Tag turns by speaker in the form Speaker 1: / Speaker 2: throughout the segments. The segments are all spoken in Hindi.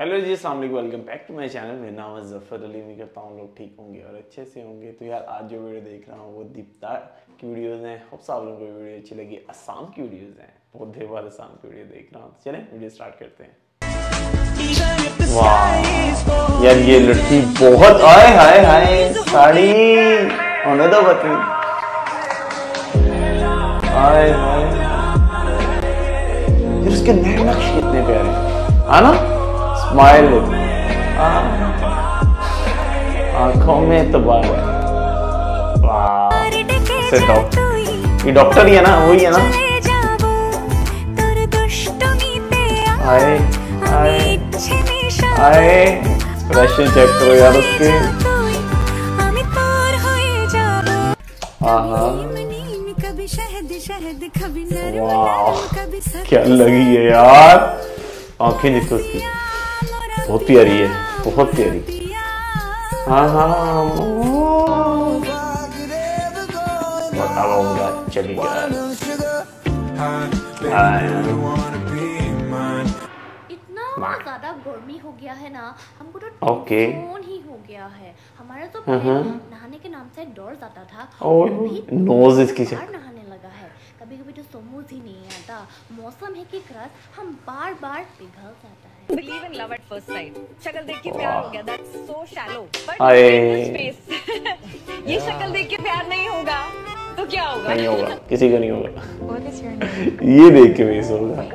Speaker 1: हेलो जी, अस्सलाम वालेकुम। बैक टू माय चैनल मेरा नाम है ज़फ़र अली। उम्मीद करता हूँ लोग ठीक होंगे और अच्छे से होंगे। तो यार, आज जो वीडियो देख रहा हूँ, वो दीपता की वीडियोस हैं। होप्स आप लोगों को वीडियो अच्छी लगी। असम की वीडियोस हैं। बहुत देर बाद असम की वीडियो देख रहा हूँ। तो चलें, वीडियो स्टार्ट करते हैं। यार ये लड़की बहुत, आए हाय हाय साड़ी होने दो बती हाय हाय उसके नए नक्श कितने प्यारे हैं। है ना? स्माइल आँखों में तो ये डॉक्टर ही है ना वही है ना। आए आए आए। एक्सप्रेशन चेक करो यार उसके। क्या लगी है यार। आँखें देखो उसकी। बहुत प्यारी है बहुत प्यारी। हाँ हाँ चली
Speaker 2: इतना ज़्यादा गर्मी हो गया है ना हमको तो. टेंशन ही हो गया है। हमारा तो
Speaker 1: हाँ, हाँ।
Speaker 2: नहाने के नाम से डर जाता था। अभी
Speaker 1: nose इसकी
Speaker 2: नहाने है कभी कभी तो समझ ही नहीं आता मौसम है कि क्रस हम बार बार पिघल जाता है
Speaker 3: believe in love at first sight. शक्ल देख के प्यार हो गया. That's so shallow. But
Speaker 1: आए।
Speaker 3: in this space, ये शक्ल देख के प्यार नहीं होगा तो क्या होगा?
Speaker 1: नहीं होगा किसी का नहीं होगा? ये देख के मिस होगा.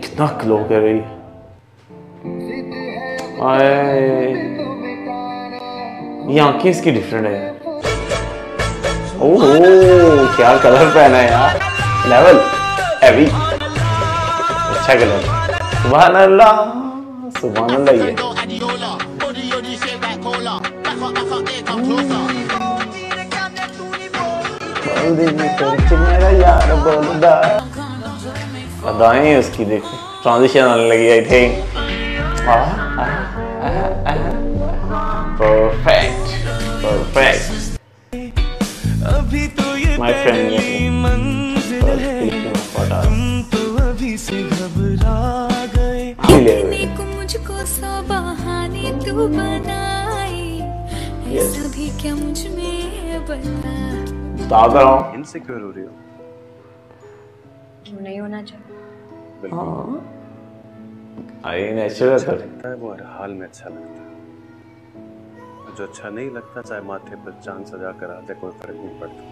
Speaker 1: कितना क्लो कर रही है आए ये आँखें इसकी डिफरेंट है ओह, क्या कलर पहना है यार? लेवल हैवी अच्छा कलर। सुभान अल्लाह सुभान अल्लाह ये अदाएँ उसकी, देखो। ट्रांजिशन आने लगी आई थिंक परफेक्ट परफेक्ट
Speaker 4: अभी तो ये पहली मंजिल है। तुम तो अभी से घबरा गए।
Speaker 5: को मुझको सौ बहाने तू बनाए। ऐसा भी क्या मुझमें बता
Speaker 1: बता तो रहा हूँ
Speaker 6: इनसिक्योर हो रही हो?
Speaker 7: क्यों नहीं होना चाहिए।
Speaker 1: आई नेचुरल
Speaker 6: अच्छा लगता है वो हर हाल में अच्छा लगता है। जो अच्छा नहीं लगता चाहे माथे पर चाँद सजा कर आते कोई फ़र्क नहीं पड़ता।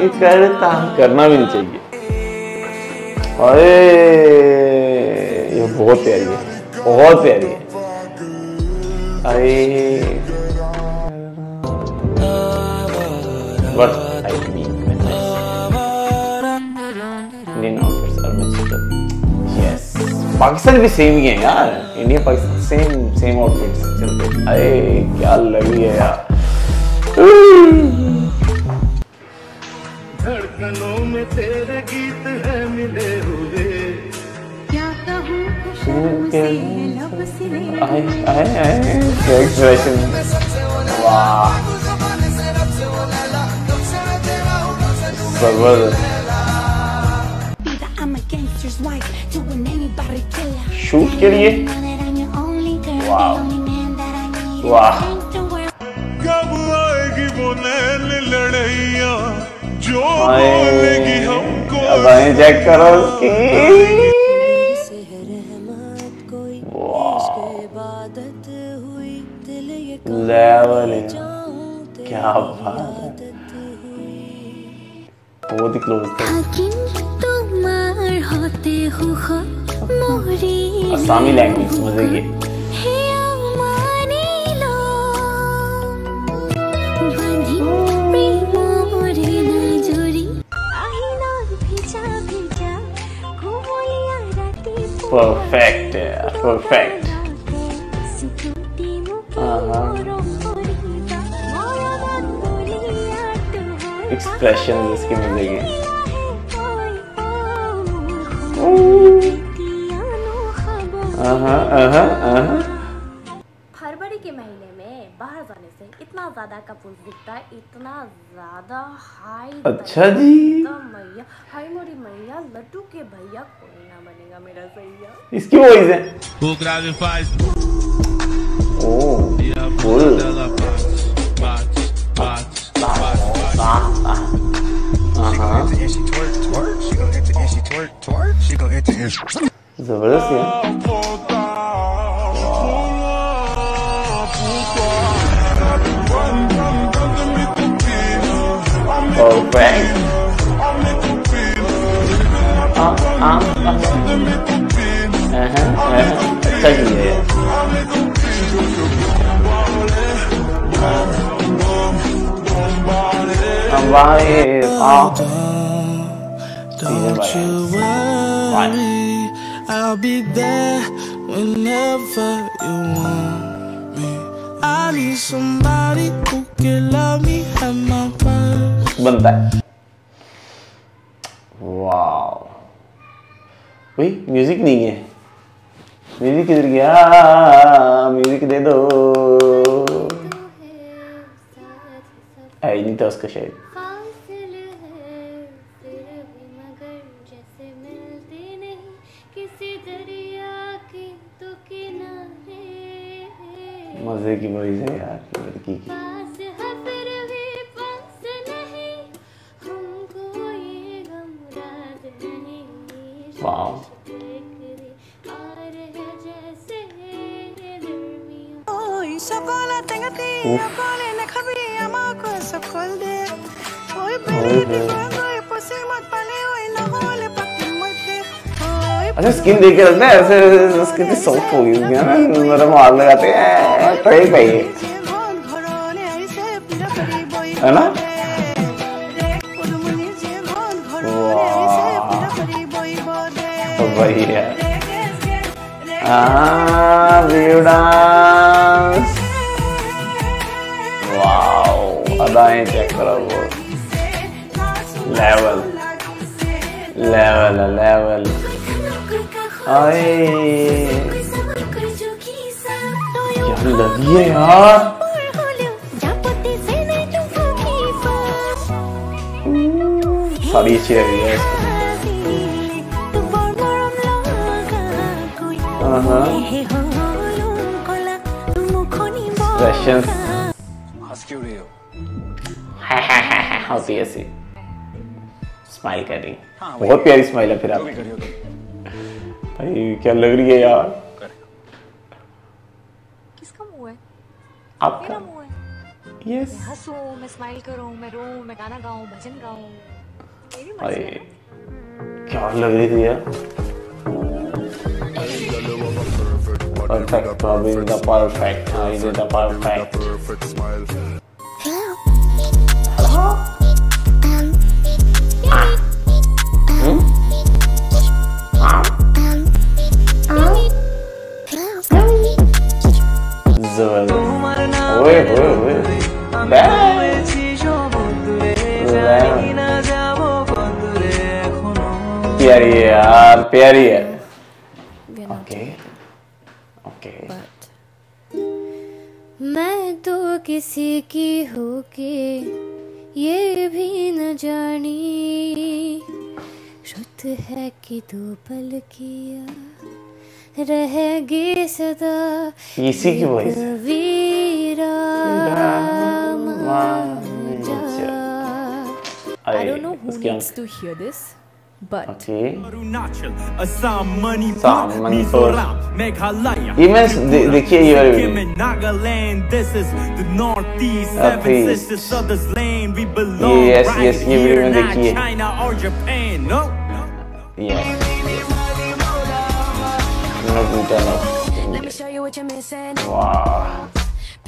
Speaker 1: ये करता करना भी नहीं चाहिए। अरे ये बहुत प्यारी है बहुत प्यारी है। अरे but I mean Indian outfits are much yes Pakistan भी सेम ही है यार India Pakistan same same outfits चलते हैं। अरे क्या लगी है यार
Speaker 4: धड़कनों में तेरे गीत है मिले हुए।
Speaker 1: आए आए आए क्या एक्सप्रेशन वाह।
Speaker 5: I need.
Speaker 1: Wow.
Speaker 5: Think the world
Speaker 4: कब आएगी वो नैन लड़ैया? जो बोलेगी हमको
Speaker 1: अदाएँ चेक करो उसकी लेवल क्या बात बहुत ही क्लोज थे असलामी लैंग्वेज
Speaker 5: मुझे ये
Speaker 1: परफेक्ट है? परफेक्ट हाँ। एक्सप्रेशन इसकी मज़े की आहा, आहा, आहा।
Speaker 2: फरवरी के महीने में बाहर जाने से इतना ज़्यादा कपूर दिखता है इतना ज़्यादा हाई
Speaker 1: अच्छा जी।
Speaker 2: मैया हाई मोरी मैया लड्डू के भैया कोई ना बनेगा मेरा सैया।
Speaker 1: इसकी वॉइस है। Oh
Speaker 8: e
Speaker 9: enter Oh, Frank. Uh,
Speaker 1: uh, uh. Uh-huh, uh-huh. Taking it. Uh, I'm
Speaker 10: Don't you worry, I'll be there whenever you want me. I need somebody who can love me at my worst.
Speaker 1: Bentar. Wow. Wih, music nih ya. Music
Speaker 2: itu dia, ah, music itu. Eh, ini terus ke shape. की
Speaker 1: वॉइस है यार लड़की की। वाह
Speaker 2: पार है
Speaker 1: अच्छा स्किन देख के लगता है ऐसे स्किन की सॉफ्ट हो गई है ना? नरम हाथ लगाते हैं। ट्राई पाइए
Speaker 5: boy.
Speaker 1: है। ना?
Speaker 5: boy bode.
Speaker 1: तो वही है। वीडियो डांस वाओ अदाएँ चेक करो वो। लेवल लेवल लेवल क्या लगी है यार? साड़ी अच्छी लग रही है हाँ। Expressions.
Speaker 9: हंस क्यों रही हो
Speaker 1: होती है ऐसी स्माइल कर रही बहुत प्यारी स्माइल है फिर आप भाई क्या लग रही है यार?
Speaker 3: किसका मुँह है?
Speaker 1: आपका?
Speaker 3: मुँह है।
Speaker 1: यस
Speaker 3: मैं हंसूं मैं स्माइल करूँ मैं रो मैं गाना गाऊं भजन गाऊं। मेरी मर्ज़ी है
Speaker 1: क्या लग रही थी यार परफेक्ट अभी द परफेक्ट हाँ ये द परफेक्ट यार प्यारी है ओके ओके
Speaker 2: मैं तो किसी की होके ये भी न जानी शुद्ध है कि दो पल किया रहेगी सदा
Speaker 1: इसी की वॉइस है
Speaker 2: वीरा
Speaker 1: I
Speaker 11: don't know who needs to hear this, but
Speaker 1: okay
Speaker 12: Arunachal, Assam, Manipur,
Speaker 1: Assam, Manipur.
Speaker 12: Mizoram, Meghalaya.
Speaker 1: ये मैं दे- देखिए ये वाली
Speaker 12: Sikkim
Speaker 1: video
Speaker 12: and Nagaland, this is the Northeast,
Speaker 1: Uh,
Speaker 12: seven
Speaker 1: please.
Speaker 12: sisters of this land. We belong
Speaker 1: Yes,
Speaker 12: right
Speaker 1: yes, ये
Speaker 12: here,
Speaker 1: वीडियो मैंने
Speaker 12: not
Speaker 1: देखी है।
Speaker 12: China or Japan. No.
Speaker 1: Yes no buta
Speaker 5: Let me show you what you're missing.
Speaker 1: वाह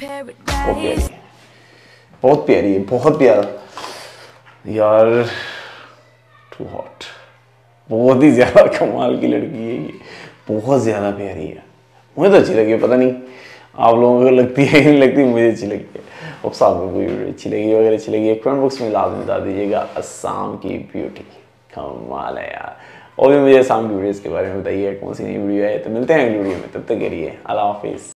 Speaker 1: बहुत प्यारी
Speaker 5: Paradise.
Speaker 1: है बहुत प्यारी है बहुत प्यारा यार टू हॉट बहुत ही ज़्यादा कमाल की लड़की है ये। बहुत ज़्यादा प्यारी है। मुझे तो अच्छी लगी पता नहीं आप लोगों को लगती है नहीं लगती, मुझे अच्छी लगी अब साहब को कोई वीडियो अच्छी लगी अगर अच्छी लगी है कमेंट बॉक्स में लाजमी बता दीजिएगा। असम की ब्यूटी कमाल है यार। और भी मुझे आसाम की वीडियोस के बारे में बताइए, कौन सी नई वीडियो है? तो मिलते हैं अगली वीडियो में। तब तक के लिए, अल्लाह हाफिज़।